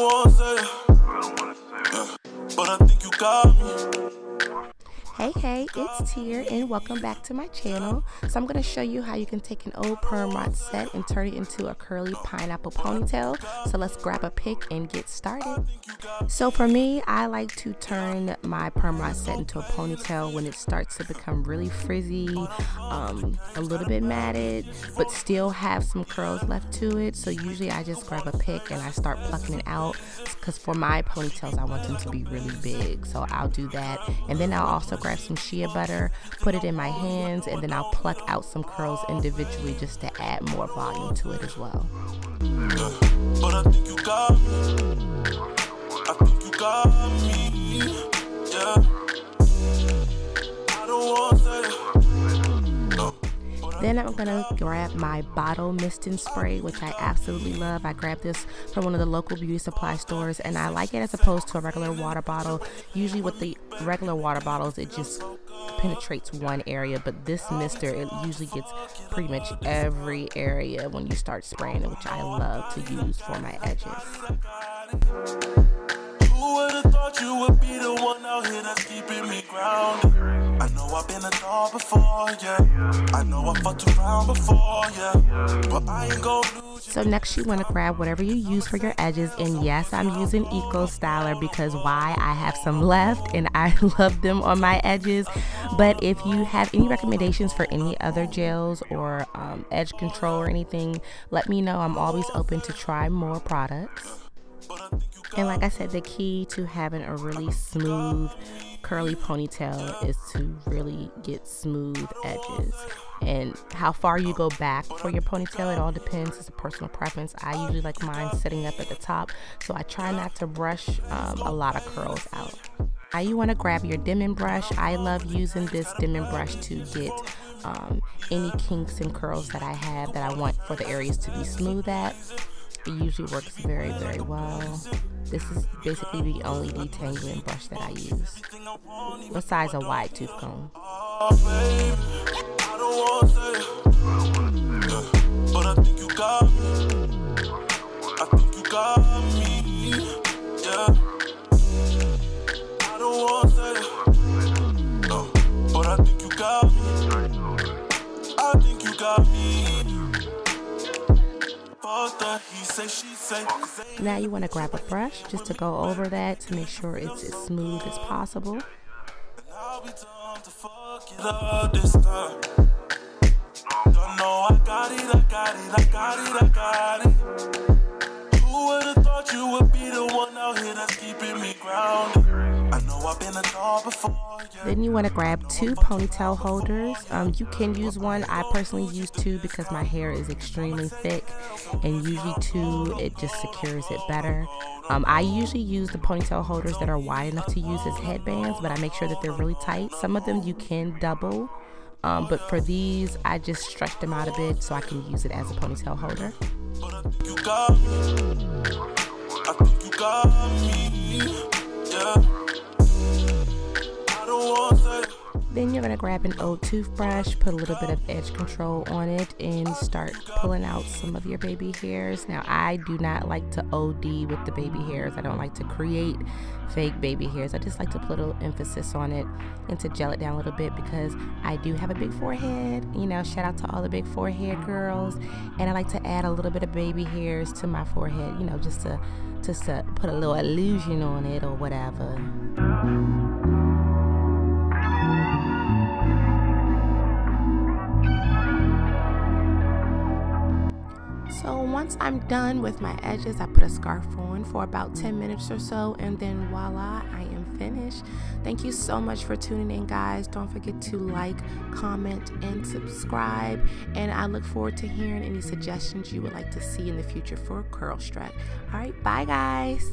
won't say it. But I think you got me it's Tia and welcome back to my channel. So I'm going to show you how you can take an old perm rod set and turn it into a curly pineapple ponytail. So let's grab a pick and get started. So for me, I like to turn my perm rod set into a ponytail when it starts to become really frizzy, um, a little bit matted, but still have some curls left to it. So usually I just grab a pick and I start plucking it out because for my ponytails, I want them to be really big. So I'll do that. And then I'll also grab some shea butter, put it in my hands, and then I'll pluck out some curls individually just to add more volume to it as well. Then I'm gonna grab my bottle misting spray, which I absolutely love. I grabbed this from one of the local beauty supply stores, and I like it as opposed to a regular water bottle. Usually, with the regular water bottles, it just penetrates one area, but this mister it usually gets pretty much every area when you start spraying it, which I love to use for my edges. Who would have thought you would be the one out here that's keeping me grounded? I know I've been a dog before, yeah. I know I fucked around before, yeah. But I ain't lose. So next you want to grab whatever you use for your edges and yes I'm using Eco Styler because why I have some left and I love them on my edges but if you have any recommendations for any other gels or um, edge control or anything let me know I'm always open to try more products and like I said the key to having a really smooth curly ponytail is to really get smooth edges. And how far you go back for your ponytail, it all depends. It's a personal preference. I usually like mine sitting up at the top, so I try not to brush um, a lot of curls out. Now you want to grab your Denman brush. I love using this Denman brush to get um, any kinks and curls that I have that I want for the areas to be smooth at. It usually works very, very well. This is basically the only detangling brush that I use, besides a wide tooth comb. Now you want to grab a brush just to go over that to make sure it's as smooth as possible. Who would have thought you would be the one out here that's keeping me grounded? Then you want to grab two ponytail holders. Um, you can use one. I personally use two because my hair is extremely thick, and usually two it just secures it better. Um, I usually use the ponytail holders that are wide enough to use as headbands, but I make sure that they're really tight. Some of them you can double, um, but for these, I just stretch them out a bit so I can use it as a ponytail holder. Going to grab an old toothbrush, put a little bit of edge control on it, and start pulling out some of your baby hairs. Now, I do not like to OD with the baby hairs. I don't like to create fake baby hairs. I just like to put a little emphasis on it and to gel it down a little bit because I do have a big forehead. You know, shout out to all the big forehead girls. And I like to add a little bit of baby hairs to my forehead, you know, just to, just to put a little illusion on it or whatever. Once I'm done with my edges, I put a scarf on for about 10 minutes or so, and then voila, I am finished. Thank you so much for tuning in, guys. Don't forget to like, comment, and subscribe. And I look forward to hearing any suggestions you would like to see in the future for Curl Struck. All right, bye, guys.